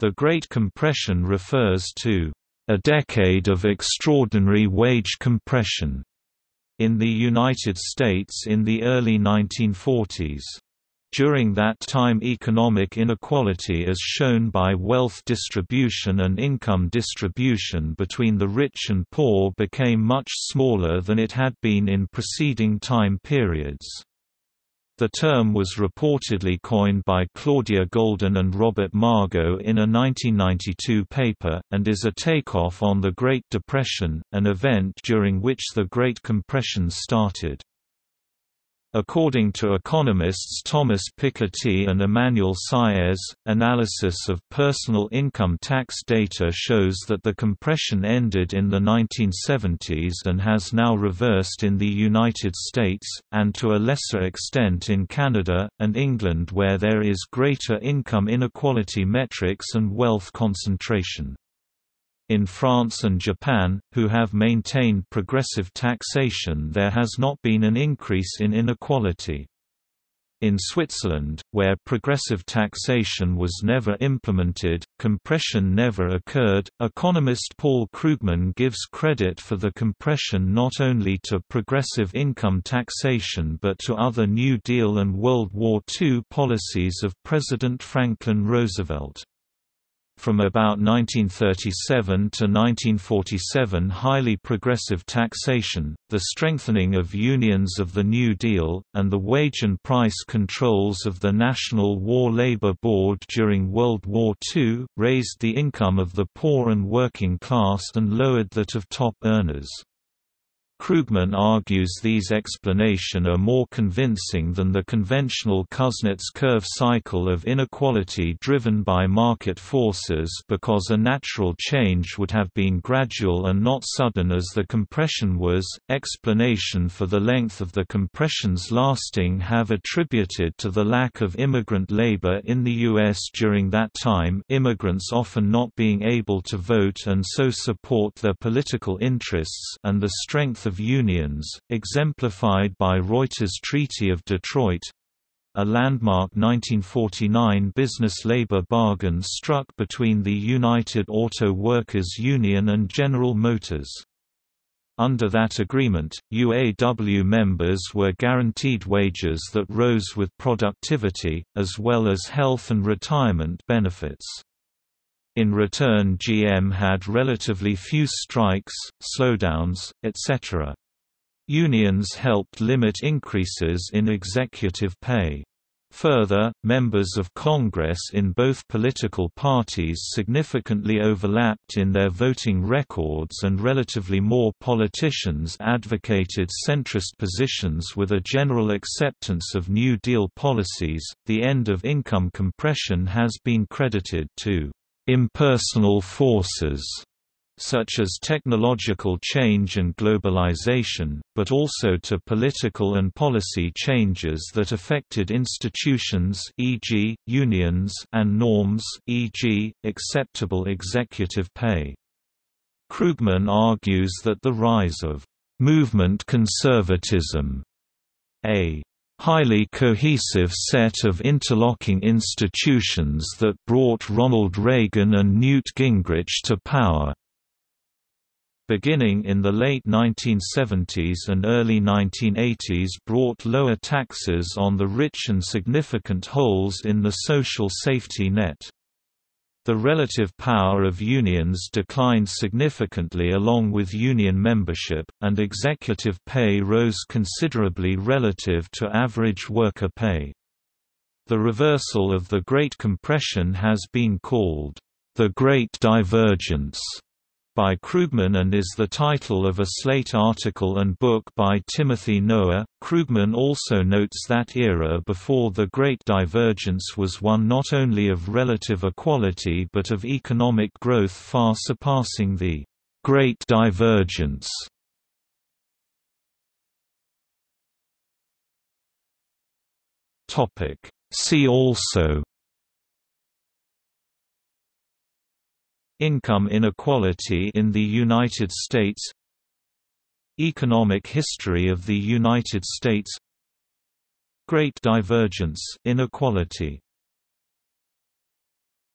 The Great Compression refers to a decade of extraordinary wage compression in the United States in the early 1940s. During that time economic inequality as shown by wealth distribution and income distribution between the rich and poor became much smaller than it had been in preceding time periods. The term was reportedly coined by Claudia Goldin and Robert Margo in a 1992 paper, and is a takeoff on the Great Depression, an event during which the Great Compression started. According to economists Thomas Piketty and Emmanuel Saez, analysis of personal income tax data shows that the compression ended in the 1970s and has now reversed in the United States, and to a lesser extent in Canada, and England where there is greater income inequality metrics and wealth concentration. In France and Japan, who have maintained progressive taxation there has not been an increase in inequality. In Switzerland, where progressive taxation was never implemented, compression never occurred. Economist Paul Krugman gives credit for the compression not only to progressive income taxation but to other New Deal and World War II policies of President Franklin Roosevelt. From about 1937 to 1947 highly progressive taxation, the strengthening of unions of the New Deal, and the wage and price controls of the National War Labor Board during World War II, raised the income of the poor and working class and lowered that of top earners. Krugman argues these explanation are more convincing than the conventional Kuznets curve cycle of inequality driven by market forces because a natural change would have been gradual and not sudden as the compression was. Explanation for the length of the compression's lasting have attributed to the lack of immigrant labor in the U.S. during that time immigrants often not being able to vote and so support their political interests and the strength of unions, exemplified by Reuther's Treaty of Detroit, a landmark 1949 business-labor bargain struck between the United Auto Workers Union and General Motors. Under that agreement, UAW members were guaranteed wages that rose with productivity, as well as health and retirement benefits. In return GM had relatively few strikes, slowdowns, etc. Unions helped limit increases in executive pay. Further, members of Congress in both political parties significantly overlapped in their voting records and relatively more politicians advocated centrist positions with a general acceptance of New Deal policies. The end of income compression has been credited to impersonal forces such as technological change and globalization, but also to political and policy changes that affected institutions e.g., unions and norms e.g., acceptable executive pay. Krugman argues that the rise of movement conservatism, a highly cohesive set of interlocking institutions that brought Ronald Reagan and Newt Gingrich to power, beginning in the late 1970s and early 1980s brought lower taxes on the rich and significant holes in the social safety net. The relative power of unions declined significantly along with union membership, and executive pay rose considerably relative to average worker pay. The reversal of the Great Compression has been called, "...the Great Divergence." By Krugman and is the title of a Slate article and book by Timothy Noah. Krugman also notes that era before the Great Divergence was one not only of relative equality but of economic growth far surpassing the Great Divergence. See also Income inequality in the United States Economic history of the United States Great divergence inequality